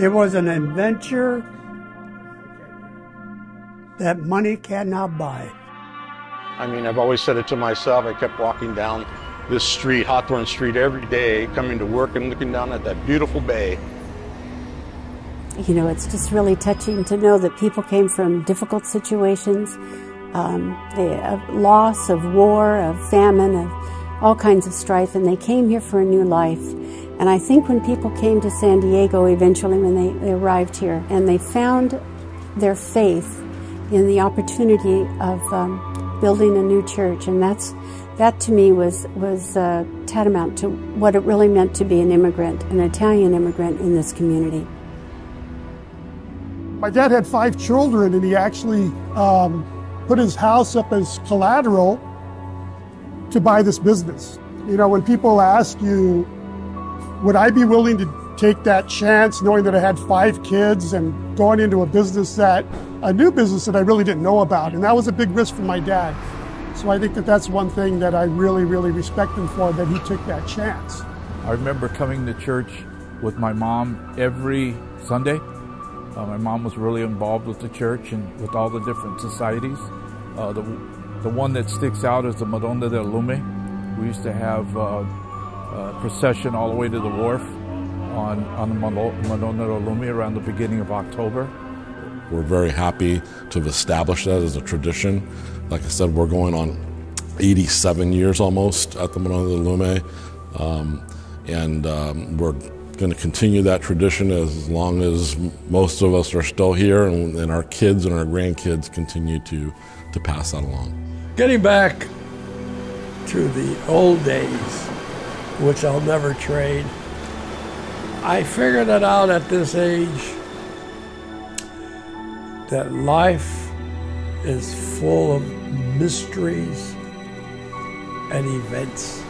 It was an adventure that money cannot buy. I mean, I've always said it to myself. I kept walking down this street, Hawthorne Street, every day, coming to work and looking down at that beautiful bay. You know, it's just really touching to know that people came from difficult situations, um, they, of loss, of war, of famine, of all kinds of strife, and they came here for a new life. And I think when people came to San Diego eventually, when they, they arrived here, and they found their faith in the opportunity of um, building a new church, and that's that to me was was uh, tantamount to what it really meant to be an immigrant, an Italian immigrant in this community. My dad had five children, and he actually um, put his house up as collateral to buy this business. You know, when people ask you, would I be willing to take that chance knowing that I had five kids and going into a business that, a new business that I really didn't know about? And that was a big risk for my dad. So I think that that's one thing that I really, really respect him for, that he took that chance. I remember coming to church with my mom every Sunday. Uh, my mom was really involved with the church and with all the different societies. Uh, the, the one that sticks out is the Madonna del Lume. We used to have uh, a procession all the way to the wharf on, on the Madonna del Lume around the beginning of October. We're very happy to have established that as a tradition. Like I said, we're going on 87 years almost at the Madonna del Lume, um, and um, we're going to continue that tradition as long as most of us are still here and, and our kids and our grandkids continue to, to pass that along. Getting back to the old days, which I'll never trade, I figured it out at this age that life is full of mysteries and events.